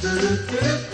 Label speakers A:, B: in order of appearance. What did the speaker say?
A: do do do do